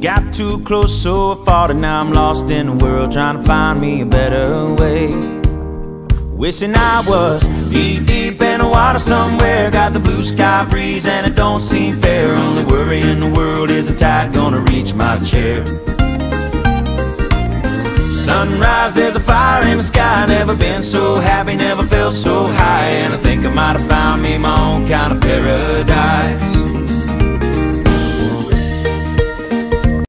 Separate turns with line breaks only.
got too close so far and now I'm lost in the world trying to find me a better way. Wishing I was deep deep in the water somewhere. Got the blue sky breeze and it don't seem fair. Only worry in the world is the tide gonna reach my chair. Sunrise, there's a fire in the sky. Never been so happy, never felt so high.